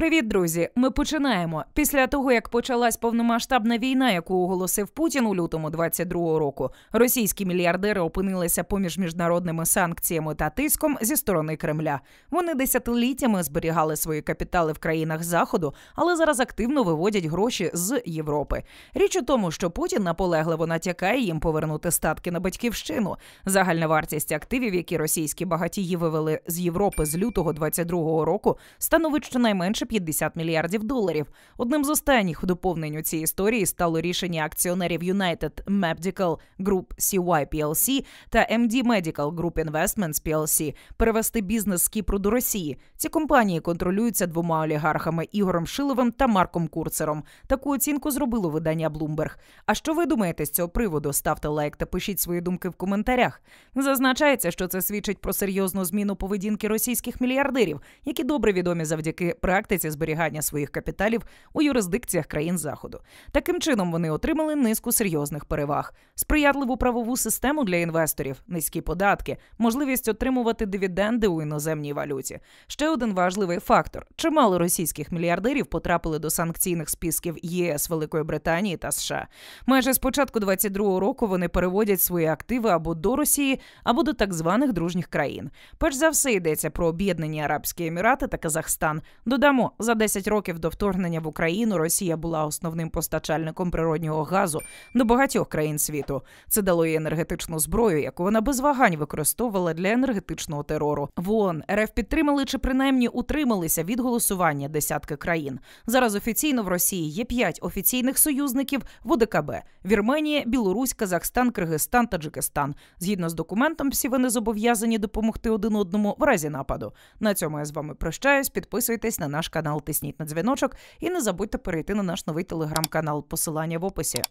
Привіт, друзі! Ми починаємо. Після того, як почалась повномасштабна війна, яку оголосив Путін у лютому 22-го року, російські мільярдери опинилися поміж міжнародними санкціями та тиском зі сторони Кремля. Вони десятиліттями зберігали свої капітали в країнах заходу, але зараз активно виводять гроші з Європи. Річ у тому, що Путін наполегливо натякає їм повернути статки на батьківщину. Загальна вартість активів, які російські багатії вивели з Європи з лютого 22-го року, становить щонайменше 50 мільярдів доларів. Одним з останніх доповнень у цій історії стало рішення акціонерів United Medical Group CY PLC та MD Medical Group Investments PLC перевести бізнес з Кіпру до Росії. Ці компанії контролюються двома олігархами Ігорем Шиловим та Марком Курцером. Таку оцінку зробило видання Bloomberg. А що ви думаєте з цього приводу? Ставте лайк та пишіть свої думки в коментарях. Зазначається, що це свідчить про серйозну зміну поведінки російських мільярдерів, які добре відомі завдяки практиці практиці зберігання своїх капіталів у юрисдикціях країн заходу. Таким чином вони отримали низку серйозних переваг: сприятливу правову систему для інвесторів, низькі податки, можливість отримувати дивіденди у іноземній валюті. Ще один важливий фактор: чимало російських мільярдерів потрапили до санкційних списків ЄС, Великої Британії та США. Майже з початку 22-го року вони переводять свої активи або до Росії, або до так званих дружніх країн. Перш за все йдеться про об'єднані Арабські Емірати та Казахстан. Додамо, за 10 років до вторгнення в Україну Росія була основним постачальником природнього газу до багатьох країн світу. Це дало їй енергетичну зброю, яку вона без вагань використовувала для енергетичного терору. В ООН РФ підтримали чи принаймні утрималися від голосування десятки країн. Зараз офіційно в Росії є п'ять офіційних союзників в ОДКБ: Вірменія, Білорусь, Казахстан, Киргизстан, Таджикистан. Згідно з документом, всі вони зобов'язані допомогти один одному в разі нападу. На цьому я з вами прощаюсь. Підписуйтесь на наш канал, тисніть на дзвіночок і не забудьте перейти на наш новий телеграм-канал. Посилання в описі.